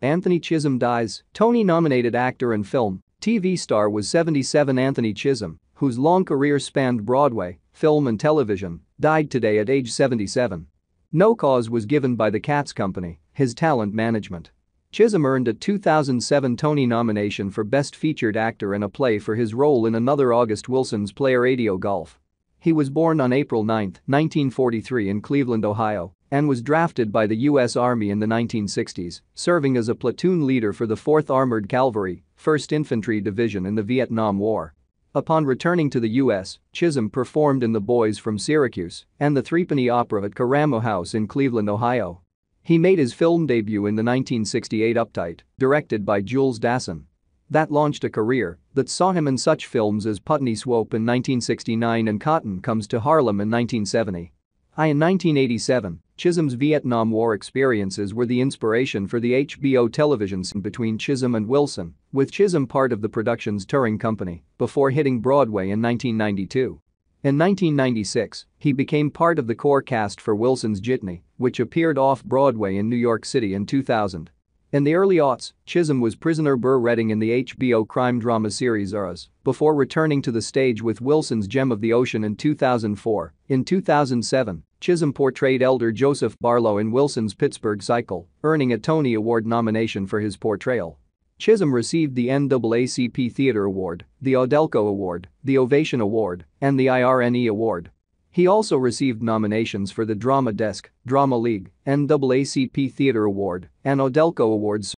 Anthony Chisholm dies, Tony-nominated actor and film, TV star was 77 Anthony Chisholm, whose long career spanned Broadway, film and television, died today at age 77. No cause was given by the Katz Company, his talent management. Chisholm earned a 2007 Tony nomination for Best Featured Actor in a Play for his role in another August Wilson's play Radio Golf. He was born on April 9, 1943 in Cleveland, Ohio, and was drafted by the U.S. Army in the 1960s, serving as a platoon leader for the 4th Armored Cavalry, 1st Infantry Division in the Vietnam War. Upon returning to the U.S., Chisholm performed in The Boys from Syracuse and the Threepenny Opera at Karamu House in Cleveland, Ohio. He made his film debut in the 1968 Uptight, directed by Jules Dassin. That launched a career that saw him in such films as Putney Swope in 1969 and Cotton Comes to Harlem in 1970. I in 1987, Chisholm's Vietnam War experiences were the inspiration for the HBO television scene between Chisholm and Wilson, with Chisholm part of the production's touring company before hitting Broadway in 1992. In 1996, he became part of the core cast for Wilson's Jitney, which appeared off-Broadway in New York City in 2000. In the early aughts, Chisholm was prisoner Burr Redding in the HBO crime drama series Eras, before returning to the stage with Wilson's Gem of the Ocean in 2004. In 2007, Chisholm portrayed Elder Joseph Barlow in Wilson's Pittsburgh Cycle, earning a Tony Award nomination for his portrayal. Chisholm received the NAACP Theatre Award, the Audelco Award, the Ovation Award, and the IRNE Award. He also received nominations for the Drama Desk, Drama League, NAACP Theatre Award, and Audelco Awards